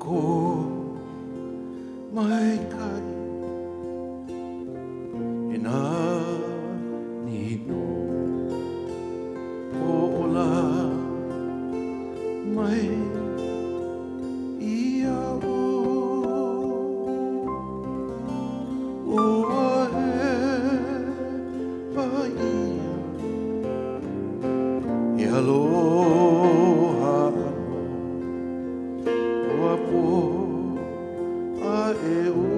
ko, my God, inanino ko ola, my a eu.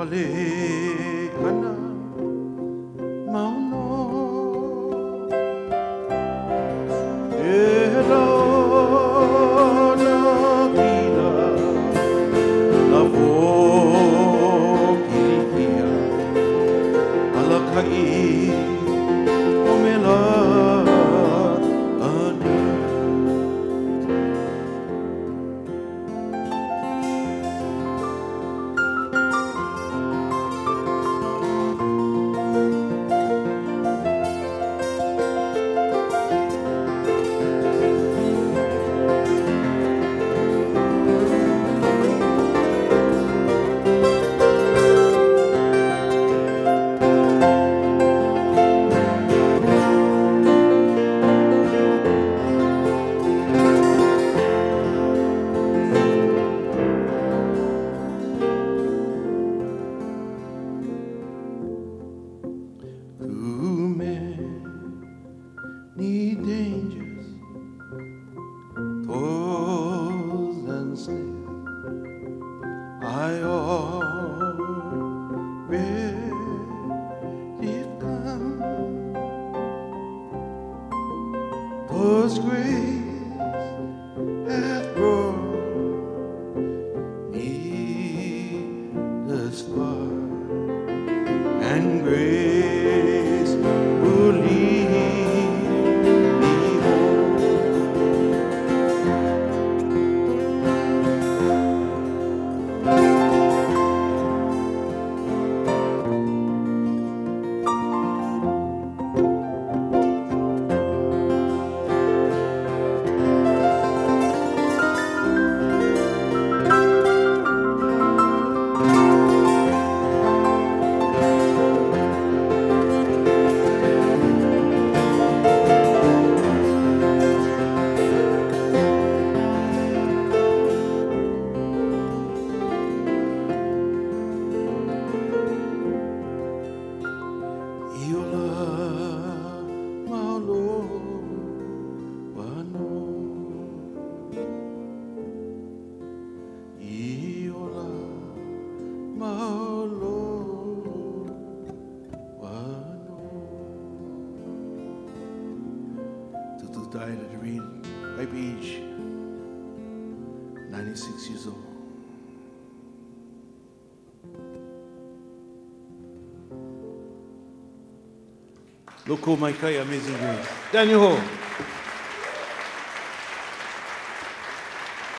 e wale ana Twas grace hath brought me far and grace died at a ripe age, 96 years old. Loko oh, Maikai Amazing Grace. Daniel Ho.